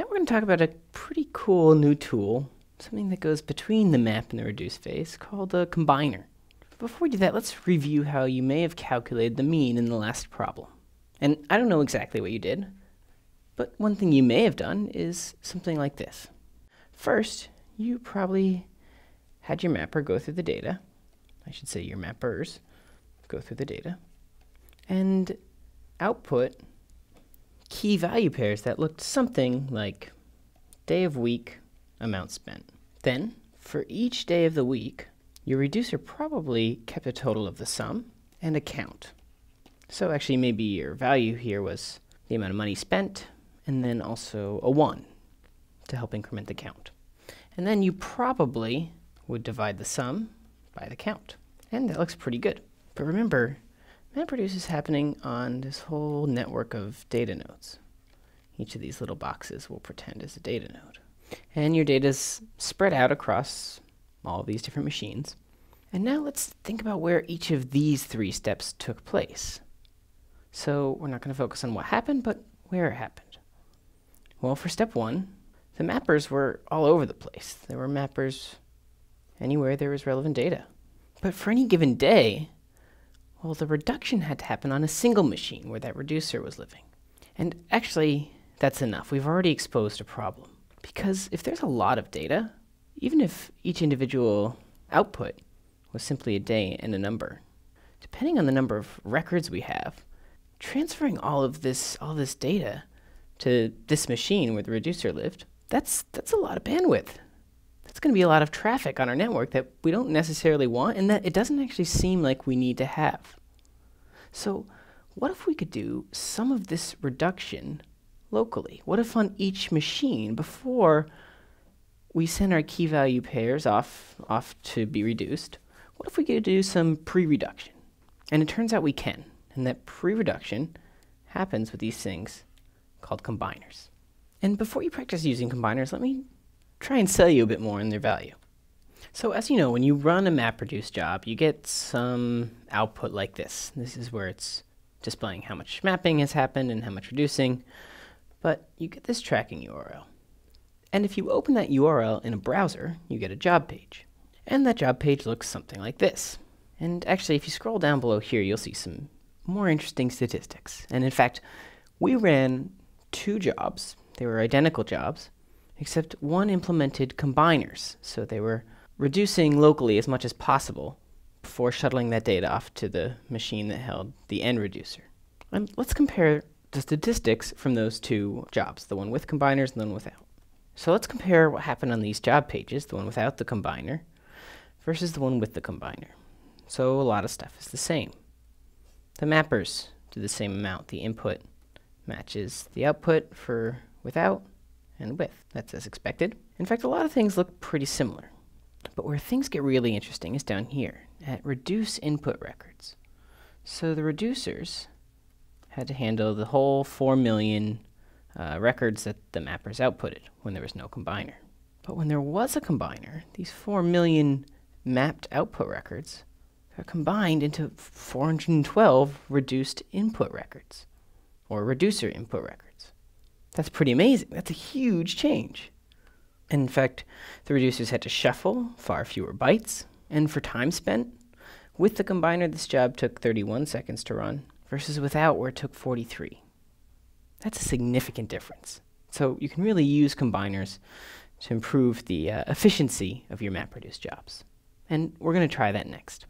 Now we're going to talk about a pretty cool new tool, something that goes between the map and the reduce phase, called a combiner. Before we do that, let's review how you may have calculated the mean in the last problem. And I don't know exactly what you did, but one thing you may have done is something like this. First, you probably had your mapper go through the data. I should say your mappers go through the data and output key value pairs that looked something like day of week, amount spent. Then, for each day of the week, your reducer probably kept a total of the sum and a count. So actually maybe your value here was the amount of money spent, and then also a 1 to help increment the count. And then you probably would divide the sum by the count. And that looks pretty good. But remember, MapReduce is happening on this whole network of data nodes. Each of these little boxes will pretend as a data node. And your data is spread out across all these different machines. And now let's think about where each of these three steps took place. So we're not going to focus on what happened, but where it happened. Well, for step one, the mappers were all over the place. There were mappers anywhere there was relevant data. But for any given day, well, the reduction had to happen on a single machine where that reducer was living. And actually, that's enough. We've already exposed a problem. Because if there's a lot of data, even if each individual output was simply a day and a number, depending on the number of records we have, transferring all of this all this data to this machine where the reducer lived, that's that's a lot of bandwidth that's going to be a lot of traffic on our network that we don't necessarily want and that it doesn't actually seem like we need to have. So what if we could do some of this reduction locally? What if on each machine, before we send our key value pairs off, off to be reduced, what if we could do some pre-reduction? And it turns out we can. And that pre-reduction happens with these things called combiners. And before you practice using combiners, let me try and sell you a bit more in their value. So as you know, when you run a MapReduce job, you get some output like this. This is where it's displaying how much mapping has happened and how much reducing, but you get this tracking URL. And if you open that URL in a browser, you get a job page. And that job page looks something like this. And actually, if you scroll down below here, you'll see some more interesting statistics. And in fact, we ran two jobs. They were identical jobs, except one implemented combiners, so they were reducing locally as much as possible before shuttling that data off to the machine that held the end reducer. And let's compare the statistics from those two jobs, the one with combiners and the one without. So let's compare what happened on these job pages, the one without the combiner versus the one with the combiner. So a lot of stuff is the same. The mappers do the same amount. The input matches the output for without, and width. That's as expected. In fact, a lot of things look pretty similar. But where things get really interesting is down here at reduce input records. So the reducers had to handle the whole 4 million uh, records that the mappers outputted when there was no combiner. But when there was a combiner, these 4 million mapped output records got combined into 412 reduced input records, or reducer input records. That's pretty amazing. That's a huge change. in fact, the reducers had to shuffle far fewer bytes, and for time spent, with the combiner this job took 31 seconds to run, versus without where it took 43. That's a significant difference. So you can really use combiners to improve the uh, efficiency of your MapReduce jobs. And we're going to try that next.